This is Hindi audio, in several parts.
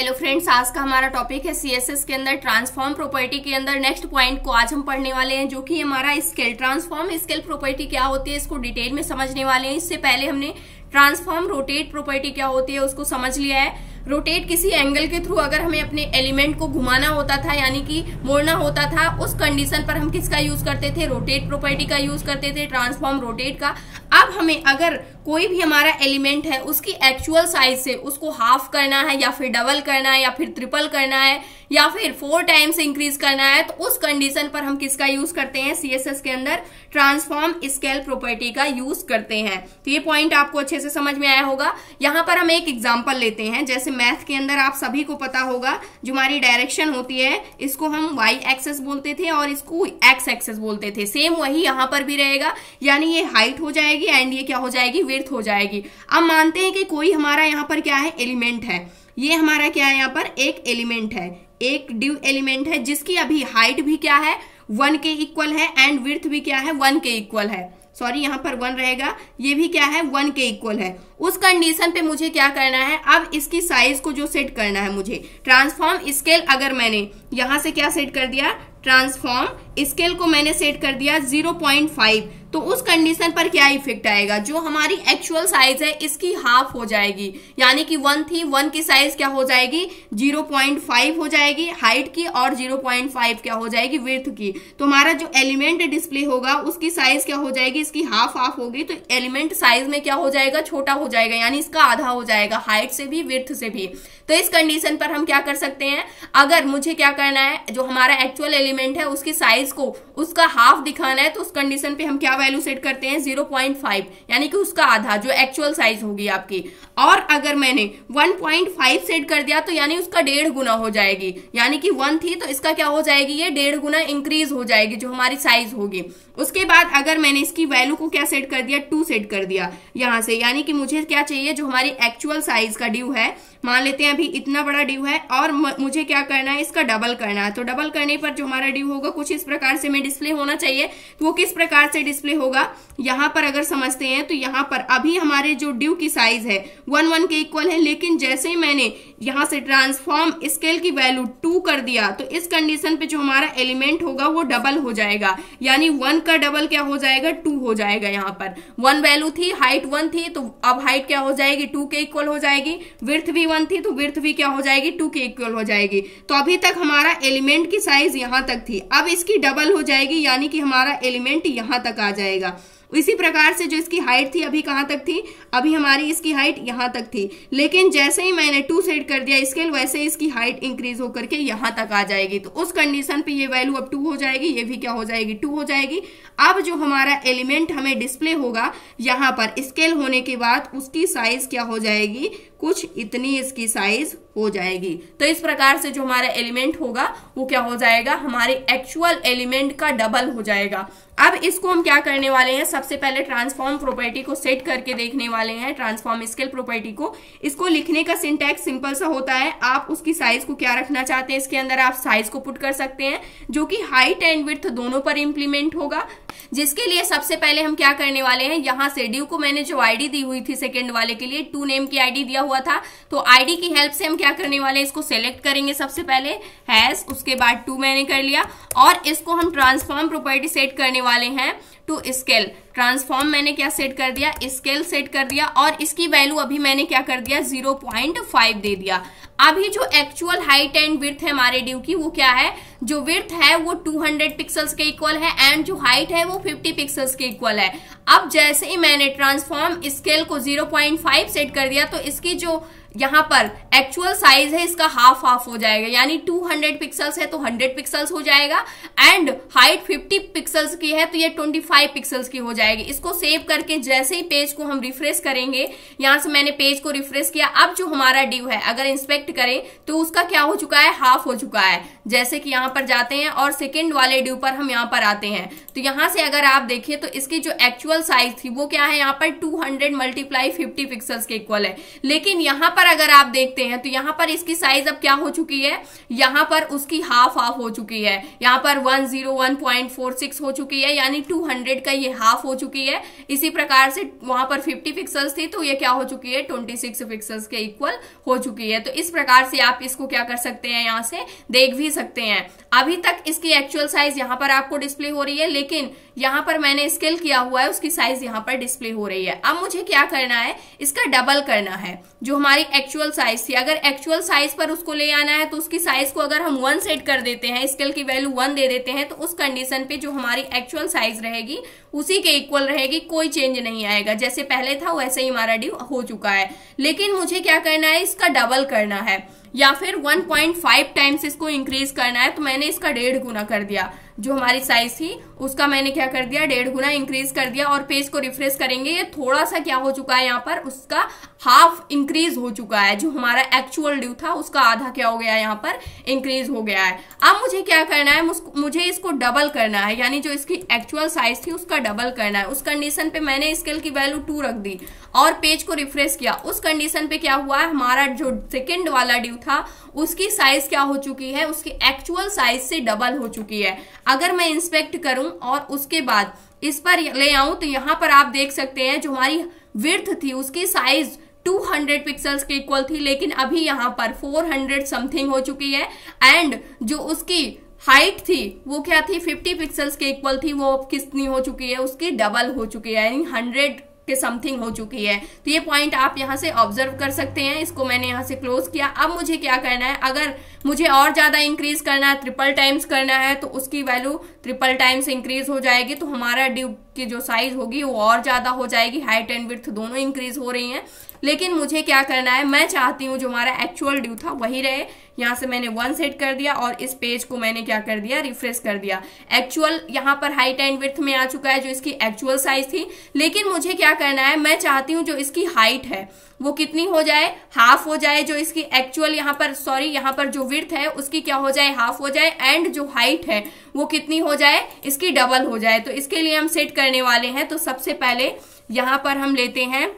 हेलो फ्रेंड्स, आज का हमारा टॉपिक है सीएसएस के अंदर ट्रांसफॉर्म प्रॉपर्टी के अंदर। नेक्स्ट पॉइंट को आज हम पढ़ने वाले हैं, जो कि हमारा स्केल ट्रांसफॉर्म स्केल प्रॉपर्टी क्या होती है, इसको डिटेल में समझने वाले हैं। इससे पहले हमने ट्रांसफॉर्म रोटेट प्रॉपर्टी क्या होती है, उसको समझ लिया है। रोटेट किसी एंगल के थ्रू अगर हमें अपने एलिमेंट को घुमाना होता था, यानी कि मोड़ना होता था, उस कंडीशन पर हम किसका यूज़ करते थे? रोटेट प्रॉपर्टी का यूज़ करते थे ट्रांसफॉर्म रोटेट का। अब हमें अगर कोई भी हमारा एलिमेंट है, उसकी एक्चुअल साइज़ से उसको हाफ़ करना है, या फिर डबल करना है, या फिर ट्रिपल करना है, या फिर फोर टाइम्स इंक्रीज करना है तो उस कंडीशन पर हम किसका यूज़ करते हैं? सीएसएस के अंदर ट्रांसफॉर्म स्केल प्रॉपर्टी का यूज़ करते हैं। तो ये पॉइंट आपको अच्छे से समझ में आया होगा। यहाँ पर हम एक एग्ज़ाम्पल लेते हैं। जैसे मैथ के अंदर आप सभी को पता होगा, जो हमारी डायरेक्शन होती है, इसको हम वाई एक्सेस बोलते थे और इसको एक्स एक्सेस बोलते थे। सेम वही यहाँ पर भी रहेगा। यानी ये हाइट हो जाएगी। एंड ये क्या हो जाएगी? विर्थ हो जाएगी। अब मानते हैं कि कोई हमारा यहाँ पर क्या है? एलिमेंट है। ये हमारा क्या है यहाँ पर? एक एलिमेंट है। एक ड्यू एलिमेंट है, जिसकी अभी हाइट भी क्या है? वन के इक्वल है एंड विर्थ भी क्या है? वन के इक्वल है। सॉरी यहाँ पर वन रहेगा। ये भी क्या है? वन के इक्वल है। उस कंडीशन पे मुझे क्या करना है? अब इसकी साइज़ को जो सेट करना है मुझे। ट्रांसफॉर्म स्केल अगर मैंने यहाँ से क्या सेट कर दिया? ट्रांसफॉर्म स्केल को मैंने सेट कर दिया 0.5 तो उस कंडीशन पर क्या इफ़ेक्ट आएगा? जो हमारी एक्चुअल साइज़ है, इसकी हाफ़ हो जाएगी. यानी कि वन थी वन की साइज़ क्या हो जाएगी? 0.5 हो जाएगी. हाइट की और 0.5 क्या हो जाएगी? विर्थ की. तो हमारा जो एलिमेंट डिस्प्ले होगा, उसकी साइज़ क्या हो जाएगी? इसकी हाफ़ हाफ़ होगी. तो एलिमेंट साइज़ में क्या हो जाएगा? छोटा हो जाएगा. यानी इसका आधा हो जाएगा. हाइट से भी विर्थ से भी. तो इस कंडीशन पर हम क्या कर सकते हैं? अगर मुझे क्या करना है, जो हमारा एक्चुअल एलिमेंट है, उसकी साइज़ को, उसका हाफ़ दिखाना है तो उस कंडीशन पे हम क्या वैल्यू सेट करते हैं? 0.5 यानी कि उसका आधा, जो एक्चुअल साइज़ होगी आपकी। और अगर मैंने 1.5 सेट कर दिया तो यानी उसका डेढ़ गुना हो जाएगी। यानी कि वन थी तो इसका क्या हो जाएगी? ये डेढ़ गुना इंक्रीज हो जाएगी, जो हमारी साइज़ होगी। उसके बाद अगर मैंने इसकी वैल्यू को क्या सेट कर दिया? टू सेट कर दिया, यहाँ से। यानी कि मुझे क्या चाहिए? जो हमारी एक्चुअल साइज़ का ड्यू है, मान लेते हैं अभी इतना बड़ा ड्यू है, और मुझे क्या करना है? इसका डबल करना है। तो डबल करने पर जो हमारा ड्यू होगा, कुछ इस प्रकार से में डिस्प्ले होना चाहिए। तो वो किस प्रकार से डिस्प्ले होगा? यहाँ पर अगर समझते हैं तो यहाँ पर अभी हमारे जो ड्यू की साइज़ है वन वन के इक्वल है। लेकिन जैसे ही मैंने यहाँ से ट्रांसफॉर्म स्केल की वैल्यू टू कर दिया तो इस कंडीशन पे जो हमारा एलिमेंट होगा, वो डबल हो जाएगा। यानी वन का डबल क्या हो जाएगा? टू हो जाएगा यहाँ पर। वन वैल्यू थी हाइट वन थी तो अब हाइट क्या हो जाएगी? टू के इक्वल हो जाएगी। विर्थ भी वन थी तो विर्थ भी क्या हो जाएगी? टू के इक्वल हो जाएगी। तो अभी तक हमारा एलिमेंट की साइज़ यहाँ तक थी। अब इसकी डबल हो जाएगी, यानी कि हमारा एलिमेंट यहाँ तक आ जाएगा। इसी प्रकार से जो इसकी हाइट थी, अभी कहाँ तक थी? अभी हमारी इसकी हाइट यहाँ तक थी। लेकिन जैसे ही मैंने टू सेट कर दिया स्केल वैसे इसकी हाइट इंक्रीज होकर के यहाँ तक आ जाएगी। तो उस कंडीशन पे ये वैल्यू अब टू हो जाएगी, ये भी क्या हो जाएगी? टू हो जाएगी। अब जो हमारा एलिमेंट हमें डिस्प्ले होगा, यहाँ पर स्केल होने के बाद उसकी साइज़ क्या हो जाएगी? कुछ इतनी इसकी साइज़ हो जाएगी। तो इस प्रकार से जो हमारा एलिमेंट होगा, वो क्या हो जाएगा? हमारे एक्चुअल एलिमेंट का डबल हो जाएगा। अब इसको हम क्या करने वाले हैं? सबसे पहले ट्रांसफॉर्म प्रॉपर्टी को सेट करके देखने वाले हैं। ट्रांसफॉर्म स्केल प्रॉपर्टी को। इसको लिखने का सिंटैक्स सिंपल सा होता है। आप उसकी साइज़ को क्या रखना चाहते हैं? इसके अंदर आप साइज़ को पुट कर सकते हैं, जो कि हाइट एंड विर्थ दोनों पर इंप्लीमेंट होगा। जिसके लिए सबसे पहले हम क्या करने वाले हैं? यहाँ से ड्यू को मैंने जो आईडी दी हुई थी सेकेंड वाले के लिए टू नेम की आईडी दिया हुआ था। तो आईडी की हेल्प से हम क्या करने वाले इसको सेलेक्ट करेंगे सबसे पहले। हैज़ उसके बाद टू मैंने कर लिया। और इसको हम ट्रांसफॉर्म प्रॉपर्टी सेट करने वाले हैं टू स्केल ट्रांसफॉर्म मैंने क्या सेट कर दिया? स्केल सेट कर दिया। और इसकी वैल्यू अभी मैंने क्या कर दिया? 0.5 दे दिया। अभी जो एक्चुअल हाइट एंड विर्थ है हमारे ड्यू की, वो क्या है? जो विर्थ है, वो 200 पिक्सल्स के इक्वल है एंड जो हाइट है, वो 50 पिक्सल्स के इक्वल है। अब जैसे ही मैंने ट्रांसफॉर्म स्केल को 0.5 सेट कर दिया तो इसकी जो यहाँ पर एक्चुअल साइज़ है, इसका हाफ़ हाफ़ हो जाएगा। यानी 200 पिक्सल्स है तो 100 पिक्सल्स हो जाएगा एंड हाइट 50 पिक्सल्स की है तो ये 25 पिक्सल्स की हो जाएगी। इसको सेव करके जैसे ही पेज को हम रिफ्रेश करेंगे, यहाँ से मैंने पेज को रिफ्रेश किया। अब जो हमारा ड्यू है, अगर इंस्पेक्ट करें तो उसका क्या हो चुका है? हाफ़ हो चुका है। जैसे कि यहाँ पर जाते हैं और सेकेंड वाले ड्यू पर हम यहाँ पर आते हैं। तो यहाँ से अगर आप देखिए तो इसकी जो एक्चुअल साइज़ थी, वो क्या है? यहाँ पर two hundred multiply fifty pixels के इक्वल है। लेकिन यहाँ पर पर अगर आप देखते हैं तो यहाँ पर इसकी साइज़ अब क्या हो चुकी है? यहाँ पर उसकी हाफ़ हाफ़ हो चुकी है। यहाँ पर one zero one point four six हो चुकी है, यानी टू हंड्रेड का ये हाफ़ हो चुकी है। इसी प्रकार से वहाँ पर फिफ्टी पिक्सल्स थी तो ये क्या हो चुकी है? ट्वेंटी सिक्स पिक्सल्स के इक्वल हो चुकी है। तो इस प्रकार से आप इसको क्या कर सकते हैं, यहाँ से देख भी सकते हैं। अभी तक इसकी एक्चुअल साइज़ यहाँ पर आपको डिस्प्ले हो रही है, लेकिन यहाँ पर मैंने स्केल किया हुआ है, उसकी साइज़ यहाँ पर डिस्प्ले हो रही है। अब मुझे क्या करना है? इसका डबल करना है, जो हमारी एक्चुअल साइज़ थी। अगर एक्चुअल साइज़ पर उसको ले आना है तो उसकी साइज़ को अगर हम वन सेट कर देते हैं स्केल की वैल्यू वन दे देते हैं तो उस कंडीशन पे जो हमारी एक्चुअल साइज़ रहेगी, उसी के इक्वल रहेगी, कोई चेंज नहीं आएगा। जैसे पहले था, वैसे ही हमारा ड्यू हो चुका है। लेकिन मुझे क्या करना है, इसका डबल करना है। या फिर 1.5 टाइम्स इसको इंक्रीज करना है तो मैंने इसका डेढ़ गुना कर दिया, जो हमारी साइज़ थी। उसका मैंने क्या कर दिया, डेढ़ गुना इंक्रीज कर दिया और पेज को रिफ्रेश करेंगे। ये थोड़ा सा क्या हो चुका है यहाँ पर? उसका हाफ़ इंक्रीज हो चुका है। जो हमारा एक्चुअल ड्यू था, उसका आधा क्या हो गया यहाँ पर? इंक्रीज हो गया है। अब मुझे क्या करना है? मुझे इसको डबल करना है। यानी जो इसकी एक्चुअल साइज़ थी, उसका डबल करना है। उस कंडीशन पे मैंने स्केल की वैल्यू टू रख दी और पेज को रिफ्रेश किया। उस कंडीशन पे क्या हुआ है? हमारा जो सेकेंड वाला ड्यू था, उसकी साइज़ क्या हो चुकी है? उसकी एक्चुअल साइज़ से डबल हो चुकी है। अगर मैं इंस्पेक्ट करूँ और उसके बाद इस पर ले आऊँ तो यहाँ पर आप देख सकते हैं जो हमारी विर्थ थी, उसकी साइज़ 200 पिक्सल्स के इक्वल थी, लेकिन अभी यहाँ पर 400 समथिंग हो चुकी है। एंड जो उसकी हाइट थी, वो क्या थी? 50 पिक्सल्स के इक्वल थी, वो कितनी हो चुकी है? उसकी डबल हो चुकी है, यानी 100 के समथिंग हो चुकी है। तो ये पॉइंट आप यहाँ से ऑब्ज़र्व कर सकते हैं। इसको मैंने यहाँ से क्लोज किया। अब मुझे क्या करना है? अगर मुझे और ज़्यादा इंक्रीज करना है ट्रिपल टाइम्स करना है तो उसकी वैल्यू ट्रिपल टाइम्स इंक्रीज हो जाएगी। तो हमारा ड्यूब की जो साइज़ होगी, वो और ज़्यादा हो जाएगी। हाइट एंड विथ दोनों इंक्रीज हो रही हैं। लेकिन मुझे क्या करना है? मैं चाहती हूँ जो हमारा एक्चुअल ड्यू था, वही रहे। यहाँ से मैंने वन सेट कर दिया और इस पेज को मैंने क्या कर दिया? रिफ्रेश कर दिया। एक्चुअल यहाँ पर हाइट एंड विर्थ में आ चुका है, जो इसकी एक्चुअल साइज़ थी। लेकिन मुझे क्या करना है? मैं चाहती हूँ जो इसकी हाइट है, वो कितनी हो जाए? हाफ़ हो जाए जो इसकी एक्चुअल यहाँ पर सॉरी यहाँ पर जो विर्थ है, उसकी क्या हो जाए? हाफ़ हो जाए। एंड जो हाइट है, वो कितनी हो जाए? इसकी डबल हो जाए। तो इसके लिए हम सेट करने वाले हैं। तो सबसे पहले यहाँ पर हम लेते हैं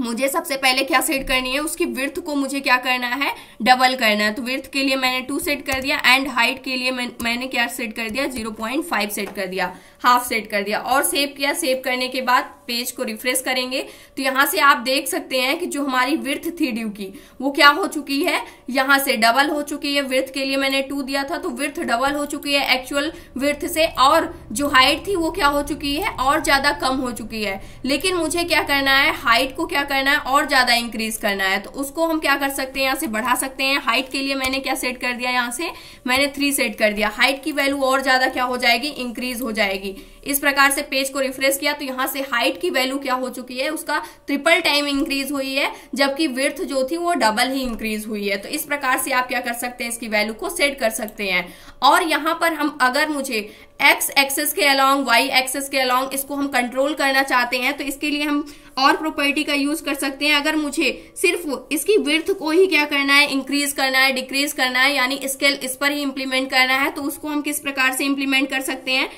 मुझे सबसे पहले क्या सेट करनी है? उसकी विर्थ को मुझे क्या करना है? डबल करना है। तो विर्थ के लिए मैंने टू सेट कर दिया एंड हाइट के लिए मैं, मैंने क्या सेट कर दिया? ज़ीरो पॉइंट फाइव सेट कर दिया। हाफ़ सेट कर दिया। और सेव किया। सेव करने के बाद पेज को रिफ्रेश करेंगे। तो यहाँ से आप देख सकते हैं कि जो हमारी विर्थ थी ड्यू की, वो क्या हो चुकी है? यहाँ से डबल हो चुकी है। विर्थ के लिए मैंने टू दिया था तो विर्थ डबल हो चुकी है एक्चुअल विर्थ से। और जो हाइट थी, वो क्या हो चुकी है? और ज़्यादा कम हो चुकी है। लेकिन मुझे क्या करना है? हाइट को क्या करना है? और ज़्यादा इंक्रीज करना है। तो उसको हम क्या कर सकते हैं? यहाँ से बढ़ा सकते हैं। हाइट के लिए मैंने क्या सेट कर दिया? यहाँ से मैंने थ्री सेट कर दिया। हाइट की वैल्यू और ज़्यादा क्या हो जाएगी? इंक्रीज हो जाएगी। इस प्रकार से पेज को रिफ्रेश किया तो यहाँ से हाइट की वैल्यू क्या हो चुकी है, उसका ट्रिपल टाइम इंक्रीज हुई है, जबकि विर्थ जो थी वो डबल ही इंक्रीज हुई है। तो इस प्रकार से आप क्या कर सकते हैं, इसकी वैल्यू को सेट कर सकते हैं। और यहाँ पर हम, अगर मुझे एक्स एक्सेस के अलॉन्ग वाई एक्सेस के अलॉन्ग इसको हम कंट्रोल करना चाहते हैं तो इसके लिए हम और प्रॉपर्टी का यूज़ कर सकते हैं। अगर मुझे सिर्फ़ इसकी विर्थ को ही क्या करना है इंक्रीज करना है डिक्रीज करना है, यानी स्केल इस पर ही इंप्लीमेंट करना है तो उसको हम किस प्रकार से इंप्लीमेंट कर सकते हैं?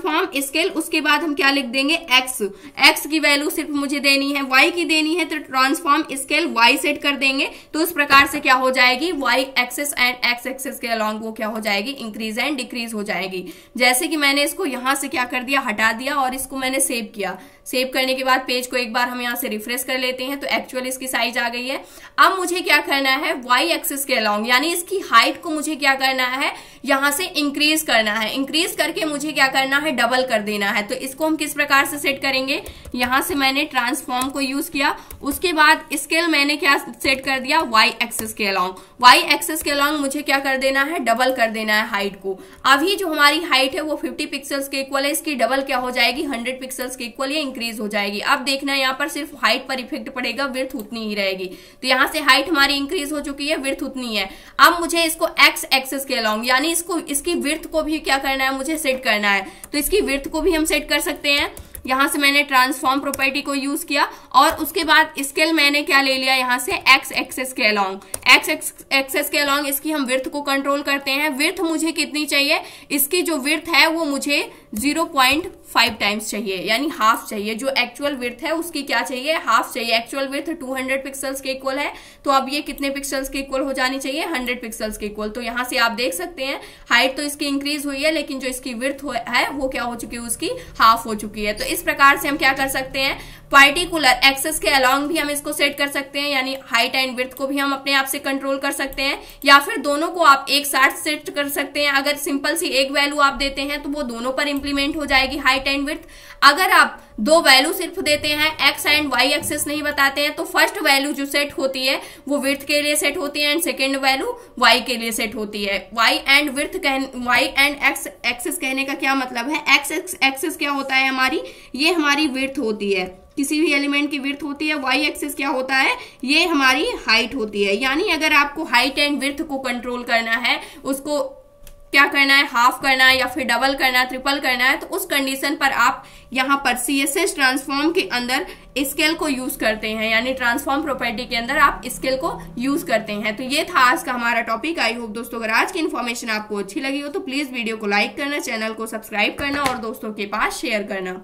ट्रांसफॉर्म स्केल उसके बाद हम क्या लिख देंगे? एक्स एक्स की वैल्यू सिर्फ़ मुझे देनी है वाई की देनी है तो ट्रांसफॉर्म स्केल वाई सेट कर देंगे तो उस प्रकार से क्या हो जाएगी? Y axis and X axis के अलॉन्ग वो क्या हो जाएगी? इंक्रीज एंड डिक्रीज हो जाएगी। जैसे कि मैंने इसको यहाँ से क्या कर दिया? हटा दिया और इसको मैंने सेव किया। सेव करने के बाद पेज को एक बार हम यहाँ से रिफ्रेश कर लेते हैं तो एक्चुअल इसकी साइज़ आ गई है। अब मुझे क्या करना है? वाई एक्सिस के अलॉन्ग यानी इसकी हाइट को मुझे क्या करना है? यहाँ से इंक्रीज करना है। इंक्रीज करके मुझे क्या करना है? डबल कर देना है। तो इसको हम किस प्रकार से सेट करेंगे? यहाँ से मैंने ट्रांसफॉर्म को यूज़ किया। उसके बाद स्केल मैंने क्या सेट कर दिया? वाई एक्सेस के अलॉन्ग वाई एक्सेस के अलॉन्ग मुझे क्या कर देना है? डबल कर देना है हाइट को। अभी जो हमारी हाइट है वो 50 पिक्सल्स के इक्वल है। इसकी डबल क्या हो जाएगी? 100 पिक्सल्स के इक्वल या इंक्रीज हो जाएगी। अब देखना यहाँ पर सिर्फ़ हाइट पर इफ़ेक्ट पड़ेगा। विर्थ उतनी ही रहेगी। तो यहाँ से हाइट हमारी इंक्रीज हो चुकी है। विर्थ उतनी है। अब मुझे इसको एक्स एक्सेस के अलॉन्ग यानी इसको, इसकी विर्थ को भी क्या करना है? मुझे सेट करना है। तो इसकी विर्थ को भी हम सेट कर सकते हैं। यहाँ से मैंने ट्रांसफॉर्म प्रॉपर्टी को यूज़ किया और उसके बाद स्केल मैंने क्या ले लिया? यहाँ से एक्स एक्सेस के अलॉन्ग एक्स एक्सेस के अलॉन्ग इसकी हम विर्थ को कंट्रोल करते हैं। विर्थ मुझे कितनी चाहिए? इसकी जो विर्थ है वो मुझे ज़ीरो पॉइंट फाइव टाइम्स चाहिए, यानी हाफ़ चाहिए। जो एक्चुअल विर्थ है उसकी क्या चाहिए? हाफ़ चाहिए। एक्चुअल विर्थ 200 पिक्सल्स के इक्वल है। तो अब ये कितने पिक्सल्स के इक्वल हो जानी चाहिए? 100 पिक्सल्स के इक्वल तो यहाँ से आप देख सकते हैं हाइट तो इसकी इंक्रीज हुई है, लेकिन जो इसकी विर्थ है वो क्या हो चुकी है? उसकी हाफ़ हो चुकी है। तो इस प्रकार से हम क्या कर सकते हैं? पार्टिकुलर एक्सेस के अलॉन्ग भी हम इसको सेट कर सकते हैं, यानी हाइट एंड विर्थ को भी हम अपने आप से कंट्रोल कर सकते हैं, या फिर दोनों को आप एक साथ सेट कर सकते हैं। अगर सिंपल सी एक वैल्यू आप देते हैं तो वो दोनों पर इंप्लीमेंट हो जाएगी हाइट एंड विर्थ अगर आप दो वैल्यू सिर्फ़ देते हैं एक्स एंड वाई एक्सेस नहीं बताते हैं तो फ़र्स्ट वैल्यू जो सेट होती है, वो विर्थ के लिए सेट होती है एंड सेकेंड वैल्यू वाई के लिए सेट होती है। Y and width Y and X axis कहने का क्या मतलब है? एक्स एक्सेस क्या होता है हमारी? ये हमारी विर्थ होती है। किसी भी एलिमेंट की विर्थ होती है वाई एक्सिस क्या होता है? ये हमारी हाइट होती है। यानी अगर आपको हाइट एंड विर्थ को कंट्रोल करना है, उसको क्या करना है? हाफ़ करना है या फिर डबल करना है ट्रिपल करना है तो उस कंडीशन पर आप यहाँ पर सी एस एस ट्रांसफॉर्म के अंदर स्केल को यूज़ करते हैं। यानी ट्रांसफॉर्म प्रॉपर्टी के अंदर आप स्केल को यूज़ करते हैं। तो ये था आज का हमारा टॉपिक आई होप दोस्तों, अगर आज की इन्फॉर्मेशन आपको अच्छी लगी हो तो प्लीज़ वीडियो को लाइक करना चैनल को सब्सक्राइब करना और दोस्तों के पास शेयर करना।